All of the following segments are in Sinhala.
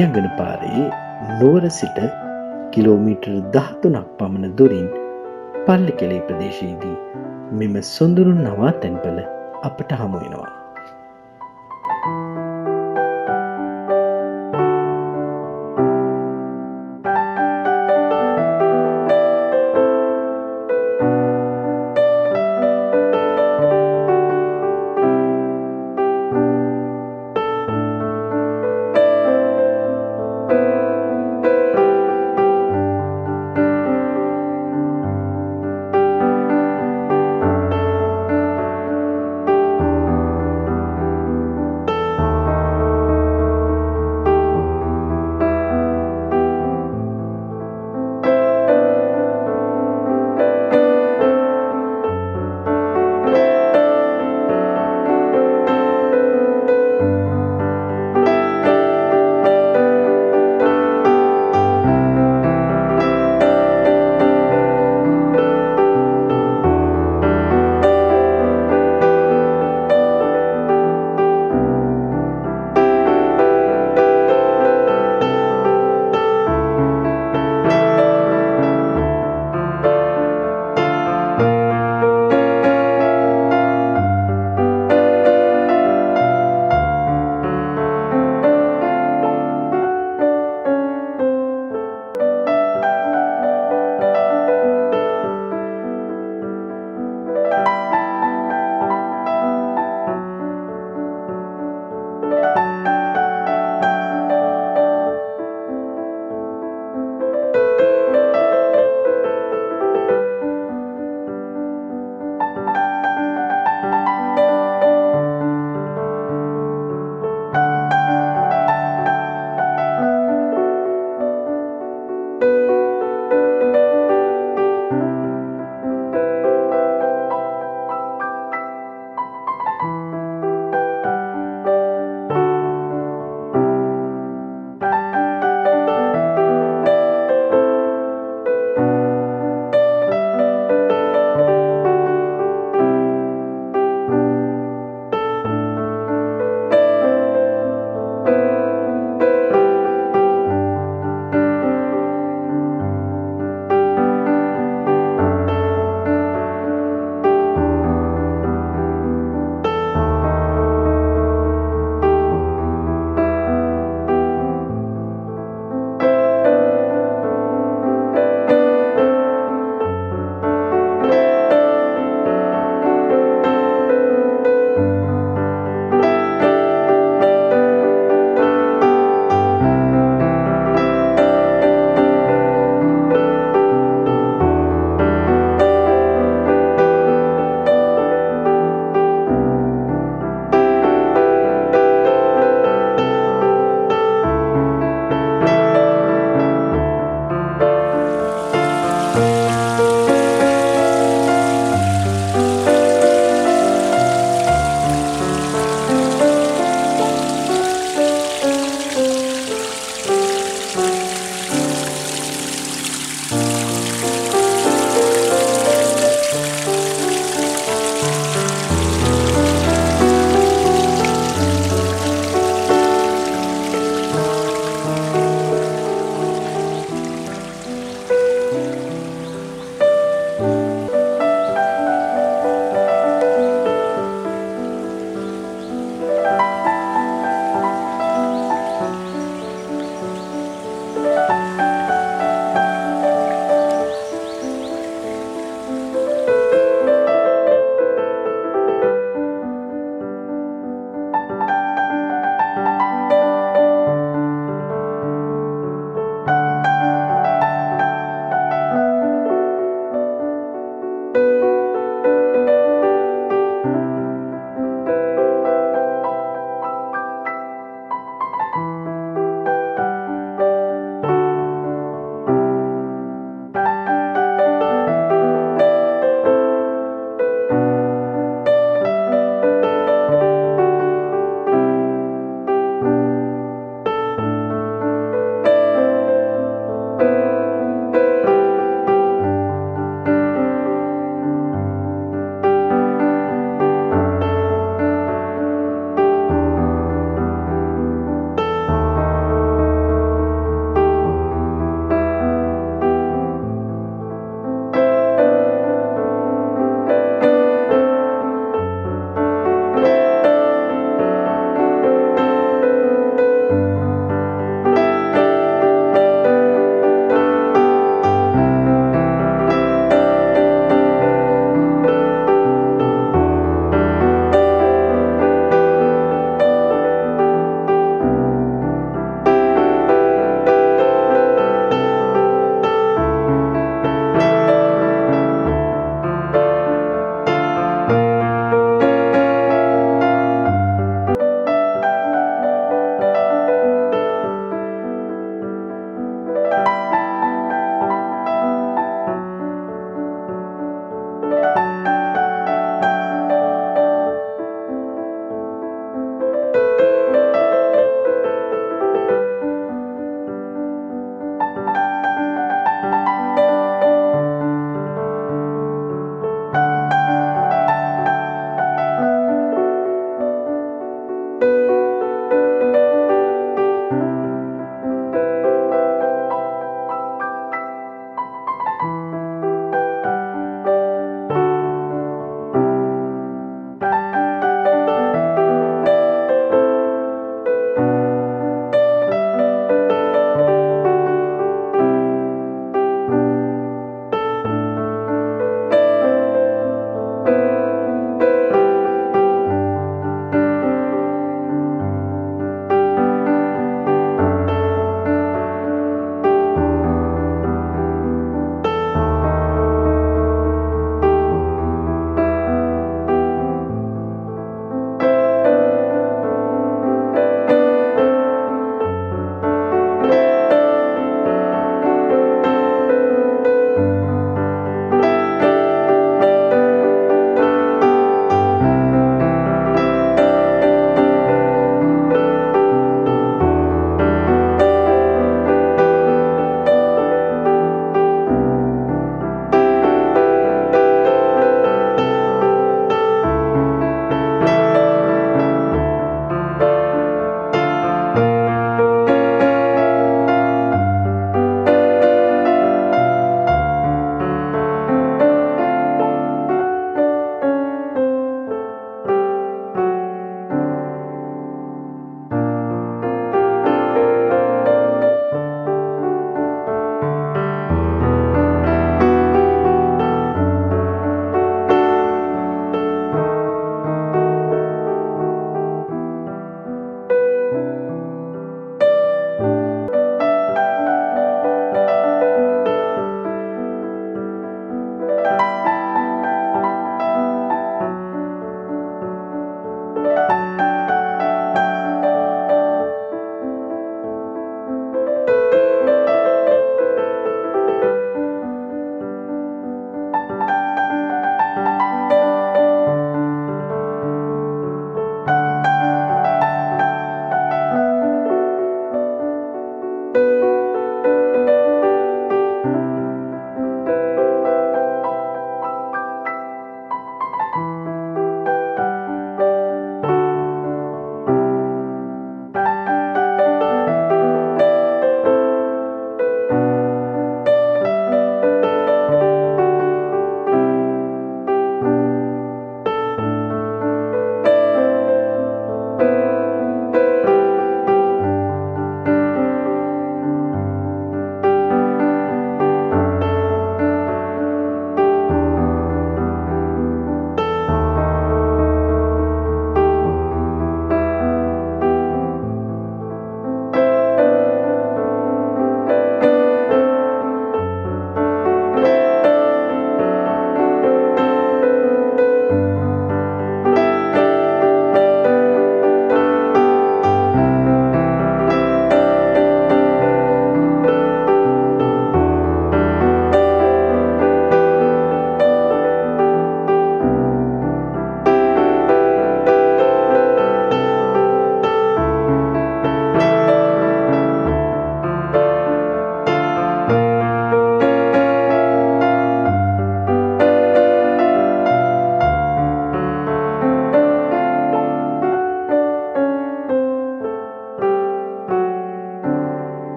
මයංගන පාරයේ නුවර සිට කිලෝමීටර් දහතුනක් පමණ දුරින් පල්ලි කෙලේ ප්‍රදේශයේදී මෙම සොඳුරුන් නවා තැන්පල අපට හමුවෙනවා.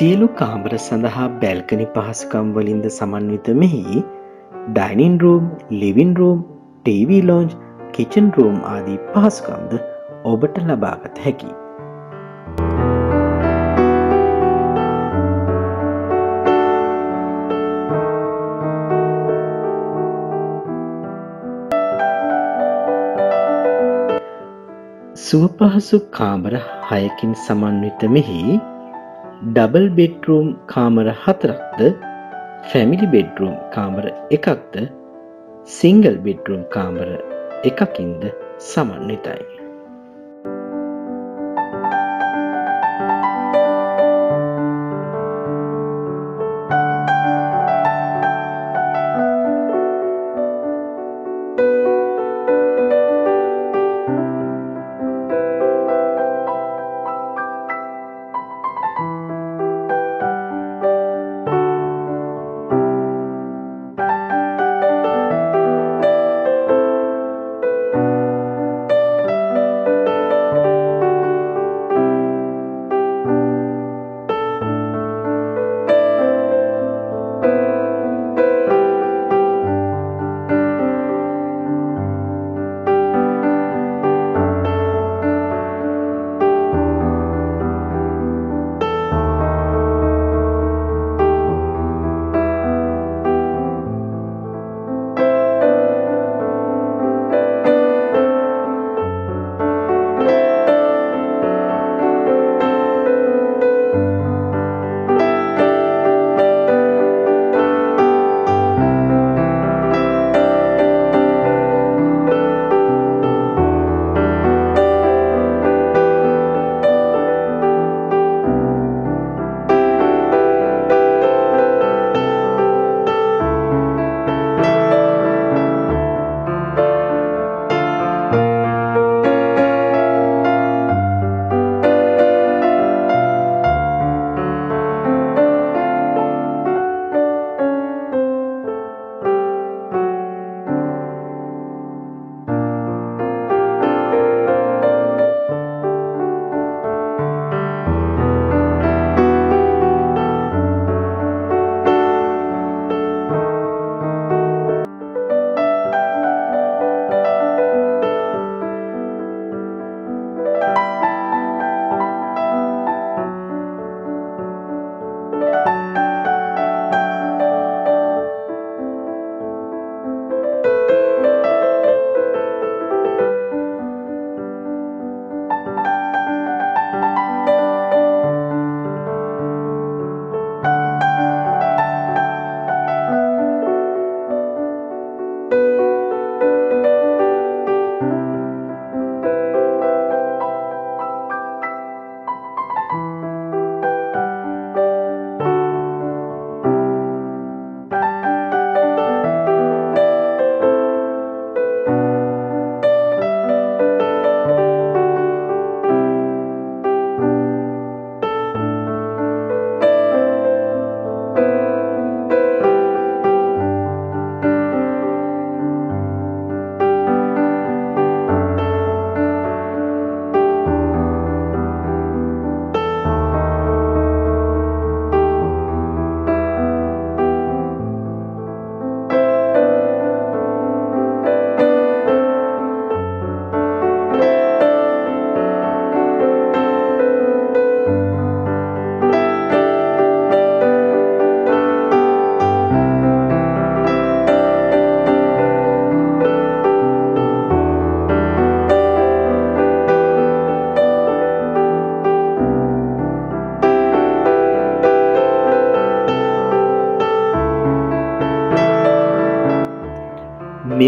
සියලු කාමර සඳහා බැල්කනි පහසුකම් වලින්ද සමන්විත මෙහි dining room living room TV lounge kitchen room ආදී පහසුකම්ද ඔබට ලබාගත හැකි. සුවපහසු කාමර හයකින් සමන්විත මෙහි ඩබල් බෙඩ්රූම් කාමර හතරක්ද ෆැමිලි බෙඩ්රූම් කාමර එකක්ද සිංගල් බෙඩ්රූම් කාමර එකකින්ද සමන්විතයි.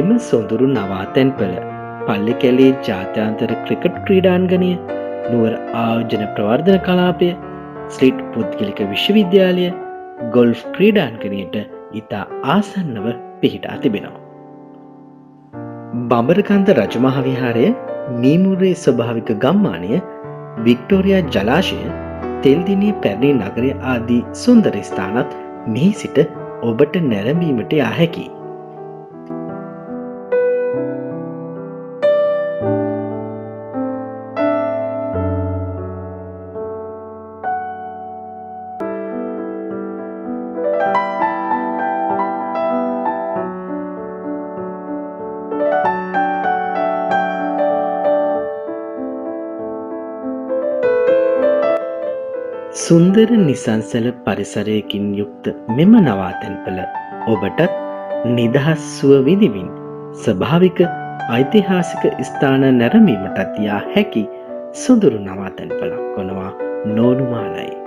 මෙම සොඳුරු නවාතැන්පල පල්ලි කැලේ ජාත්‍යන්තර ක්‍රිකට් ක්‍රීඩාන්ගනය නුවර ආයෝජන ප්‍රවර්ධන කලාපය ස්ලිට් පුද්ගලික විශ්වවිද්‍යාලය ගොල්ෆ් ක්‍රීඩාන්ගනයට ඉතා ආසන්නව පිහිටා තිබෙනවා. බඹරකන්ද රජමහවිහාරය මීමුරේ ස්වභාවික ගම්මානය වික්ටෝරයා ජලාශය තෙල්දිනේ පැරණි නගරය ආදී සුන්දර ස්ථානත් මෙහි සිට ඔබට නැරඹීමට යා සුන්දර නිසංසල පරිසරයකින් යුක්ත මෙම නවාතැන්පල ඔබටත් නිදහස් සුව විදිවින් ස්භාවික ඓතිහාසික ස්ථාන නැරමීමටත් යා හැකි සොඳුරු නවාතැන්පලක් වනවා නෝනුමාලයි.